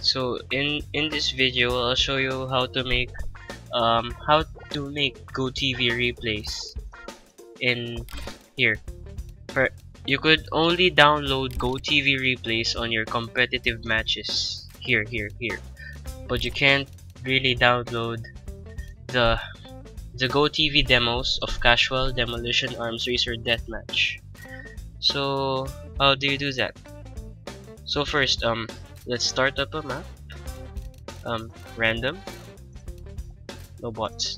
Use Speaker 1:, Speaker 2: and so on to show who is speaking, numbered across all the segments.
Speaker 1: so in in this video I'll show you how to make um how to make GoTV replays in here. For you could only download GoTV replays on your competitive matches here here here. But you can't really download the the GoTV demos of casual demolition arms racer deathmatch. So how do you do that? So first um let's start up a map. Um random. No bots.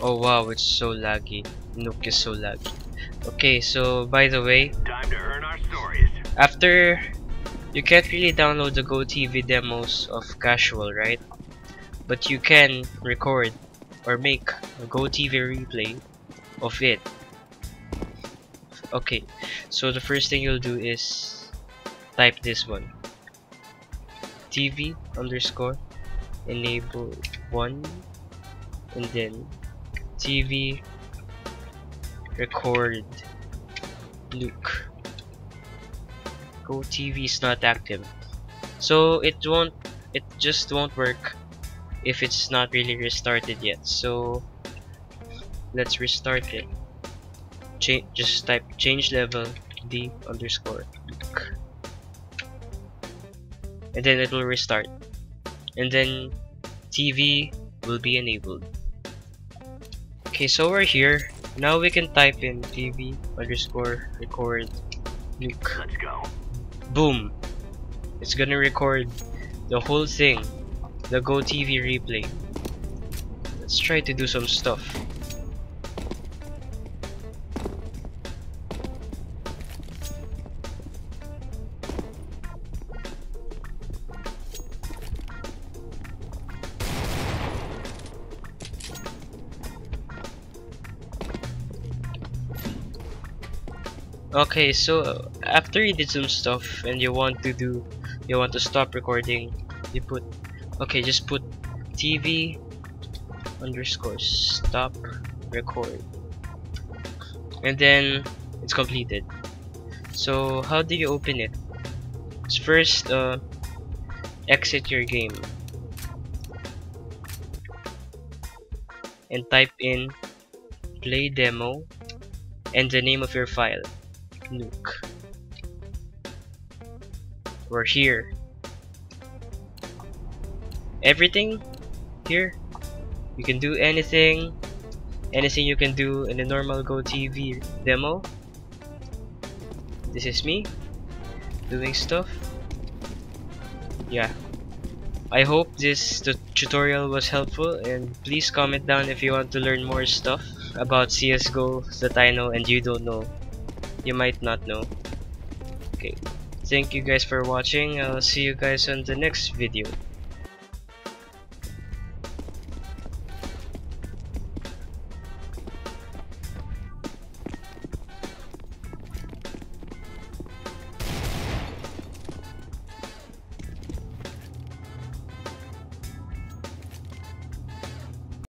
Speaker 1: Oh wow it's so laggy. Nuke is so laggy. Okay so by the way
Speaker 2: Time to earn our stories.
Speaker 1: after you can't really download the GoTV demos of casual right? But you can record or make a GoTV replay of it okay. So the first thing you'll do is type this one. TV underscore enable one and then TV record nuke. Go TV is not active. So it won't it just won't work if it's not really restarted yet. So let's restart it Cha just type change level d underscore and then it will restart. And then TV will be enabled. Okay so we're here. Now we can type in TV underscore record nuke.
Speaker 2: Let's go.
Speaker 1: boom. It's gonna record the whole thing. The go TV replay. Let's try to do some stuff Okay, so after you did some stuff and you want to do, you want to stop recording, you put, okay, just put TV underscore stop record, and then it's completed. So how do you open it? First, uh, exit your game and type in play demo and the name of your file. Nuke. We're here. Everything here. You can do anything. Anything you can do in the normal Go TV demo. This is me doing stuff. Yeah. I hope this tu- tutorial was helpful and please comment down if you want to learn more stuff about CSGO that I know and you don't know you might not know. Okay, thank you guys for watching. I'll see you guys on the next video.